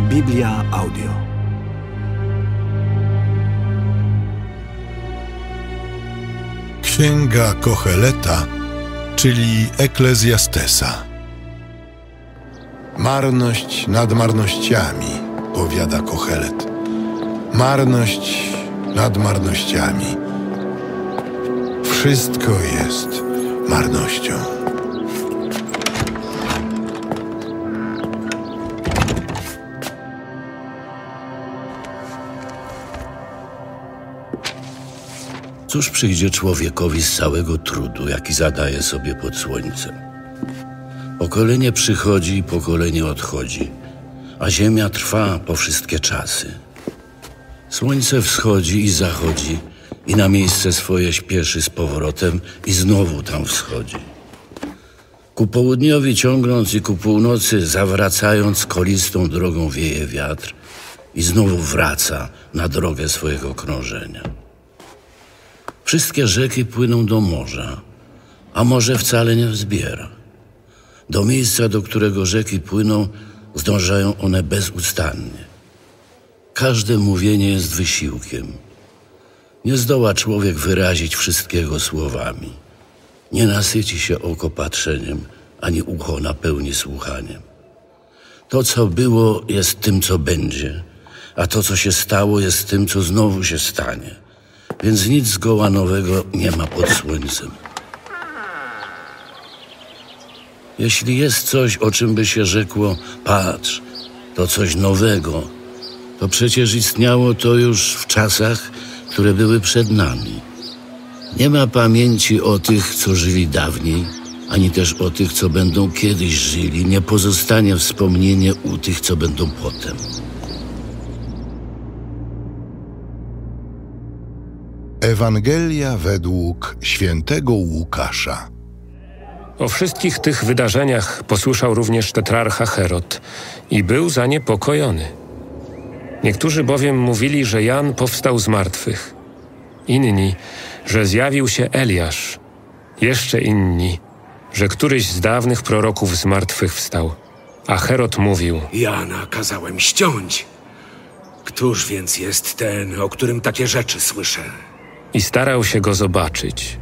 Biblia Audio. Księga Kocheleta, czyli Eklezjastesa. Marność nad marnościami, powiada Kochelet. Marność nad marnościami. Wszystko jest marnością. Cóż przyjdzie człowiekowi z całego trudu, jaki zadaje sobie pod słońcem? Pokolenie przychodzi, pokolenie odchodzi, a ziemia trwa po wszystkie czasy. Słońce wschodzi i zachodzi, i na miejsce swoje śpieszy z powrotem, i znowu tam wschodzi. Ku południowi ciągnąc i ku północy zawracając kolistą drogą wieje wiatr i znowu wraca na drogę swojego krążenia. Wszystkie rzeki płyną do morza, a morze wcale nie wzbiera. Do miejsca, do którego rzeki płyną, zdążają one bezustannie. Każde mówienie jest wysiłkiem. Nie zdoła człowiek wyrazić wszystkiego słowami. Nie nasyci się oko patrzeniem, ani ucho napełni słuchaniem. To, co było, jest tym, co będzie, a to, co się stało, jest tym, co znowu się stanie. Więc nic zgoła nowego nie ma pod słońcem. Jeśli jest coś, o czym by się rzekło, patrz, to coś nowego, to przecież istniało to już w czasach, które były przed nami. Nie ma pamięci o tych, co żyli dawniej, ani też o tych, co będą kiedyś żyli. Nie pozostanie wspomnienie u tych, co będą potem. Ewangelia według świętego Łukasza. O wszystkich tych wydarzeniach posłyszał również tetrarcha Herod i był zaniepokojony. Niektórzy bowiem mówili, że Jan powstał z martwych, inni, że zjawił się Eliasz, jeszcze inni, że któryś z dawnych proroków z martwych wstał. A Herod mówił: Jana kazałem ściąć. Któż więc jest ten, o którym takie rzeczy słyszę? I starał się go zobaczyć,